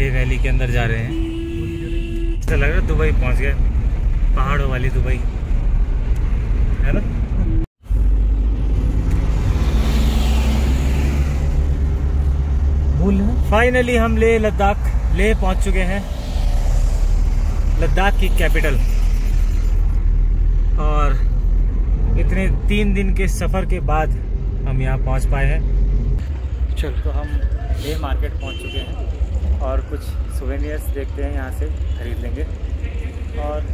ले वैली के अंदर जा रहे हैं। ऐसा लग रहा है दुबई पहुँच गए। पहाड़ों वाली दुबई। है ना? फाइनली हम ले लद्दाख। ले पहुँच चुके हैं। लद्दाख की कैपिटल और इतने तीन दिन के सफ़र के बाद हम यहाँ पहुँच पाए हैं। चलो। तो हम ले मार्केट पहुँच चुके हैं। और कुछ सुवेनियर्स देखते हैं यहाँ से, खरीद लेंगे। और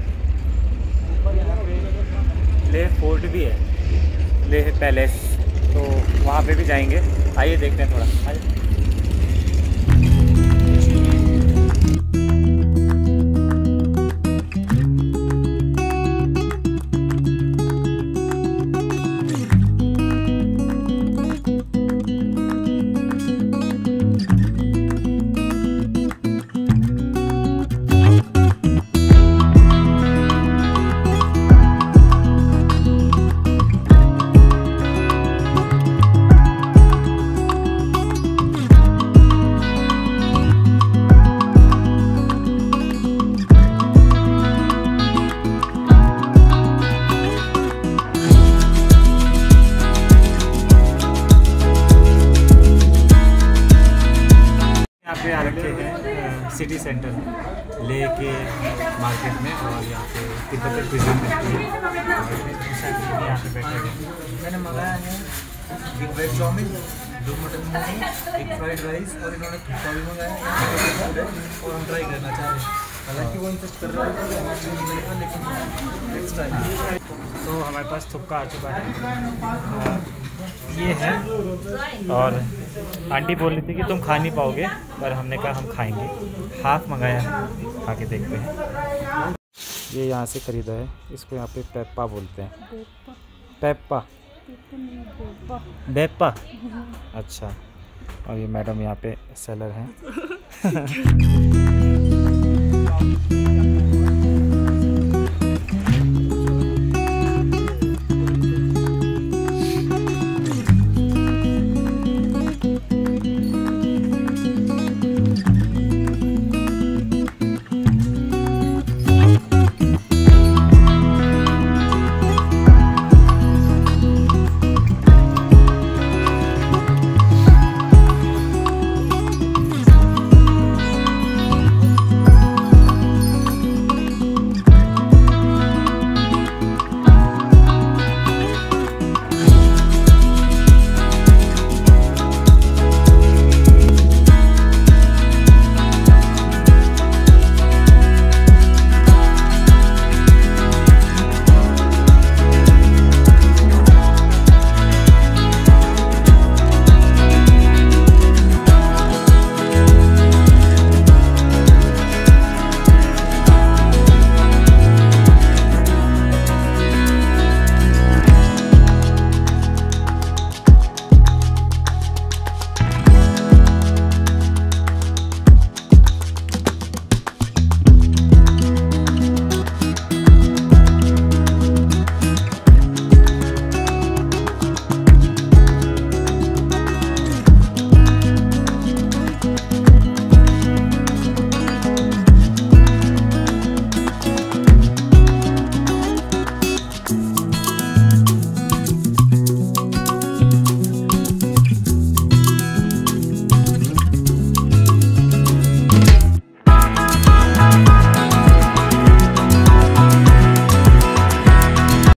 ऊपर यहाँ पे लेह फोर्ट भी है, लेह पैलेस तो वहाँ पे भी जाएँगे। आइए देखते हैं थोड़ा। आइए। पे हैं सिटी सेंटर में ले के मार्केट में और यहाँ पे तिब्बत क्विजिन यहाँ पे बैठे हैं मैंने मंगाया है एक वेज चाउमीन दो मटन मोमो एक फ्राइड राइस और इन्होंने थुक्पा भी मंगाया। है और हम ट्राई करना चाह रहे हैं। हालाँकि वो इंसिस्ट कर रहे हैं लेकिन नेक्स्ट टाइम तो हमारे पास थुक्का आ चुका है। ये है और आंटी बोल रही थी कि तुम खा नहीं पाओगे पर हमने कहा हम खाएँगे। हाफ़ मंगाया है खा के देखते हैं। ये यहाँ से ख़रीदा है इसको यहाँ पे पेप्पा बोलते हैं। पेप्पा। बेप्पा? अच्छा और ये मैडम यहाँ पे सेलर हैं।